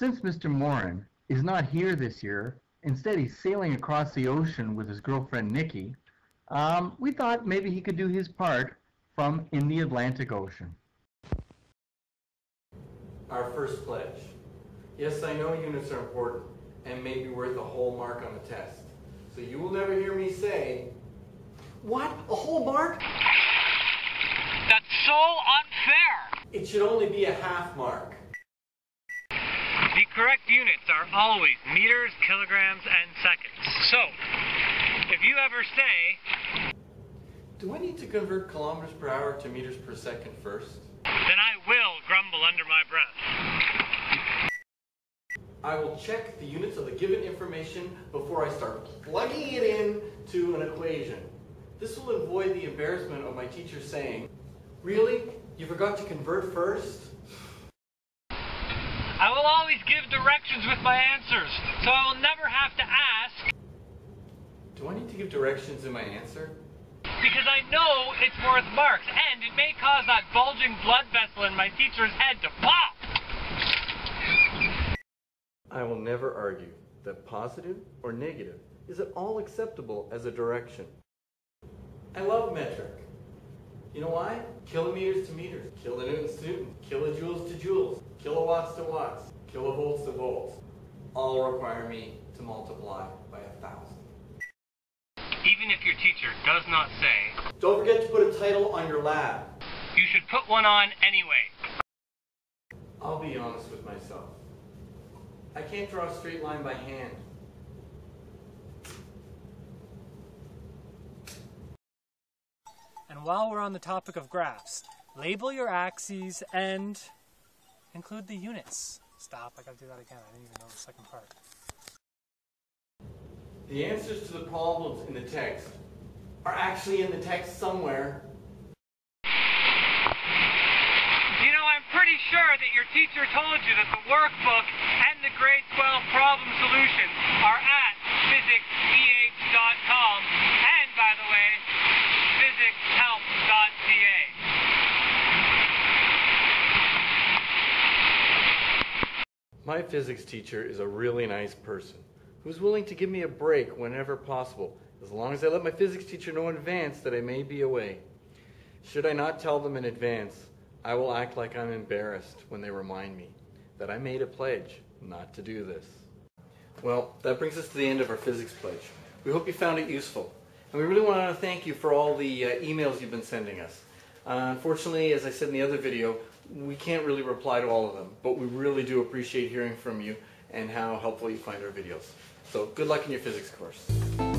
Since Mr. Morin is not here this year, instead he's sailing across the ocean with his girlfriend Nikki, um, we thought maybe he could do his part from in the Atlantic Ocean. Our first pledge. Yes, I know units are important and may be worth a whole mark on the test. So you will never hear me say, What? A whole mark? That's so unfair! It should only be a half mark. Correct units are always meters, kilograms, and seconds. So, if you ever say, Do I need to convert kilometers per hour to meters per second first? then I will grumble under my breath. I will check the units of the given information before I start plugging it in to an equation. This will avoid the embarrassment of my teacher saying, Really? You forgot to convert first? Always give directions with my answers, so I will never have to ask, Do I need to give directions in my answer? because I know it's worth marks, and it may cause that bulging blood vessel in my teacher's head to pop! I will never argue that positive or negative is at all acceptable as a direction. I love metric. You know why? Kilometers to meters, kilonewtons to newtons, kilojoules to joules, kilowatts to watts, kilovolts to volts, all require me to multiply by a thousand. Even if your teacher does not say, Don't forget to put a title on your lab. you should put one on anyway. I'll be honest with myself. I can't draw a straight line by hand. And while we're on the topic of graphs, label your axes and include the units. Stop, I gotta do that again. I didn't even know the second part. The answers to the problems in the text are actually in the text somewhere. You know, I'm pretty sure that your teacher told you that the workbook and the grade 12 problem solutions are at physicseh.com and, by the way, physicshelp.ca. My physics teacher is a really nice person who's willing to give me a break whenever possible, as long as I let my physics teacher know in advance that I may be away. Should I not tell them in advance, I will act like I'm embarrassed when they remind me that I made a pledge not to do this. Well, that brings us to the end of our physics pledge. We hope you found it useful. And we really want to thank you for all the uh, emails you've been sending us. Uh, unfortunately, as I said in the other video, we can't really reply to all of them, but we really do appreciate hearing from you and how helpful you find our videos. So good luck in your physics course.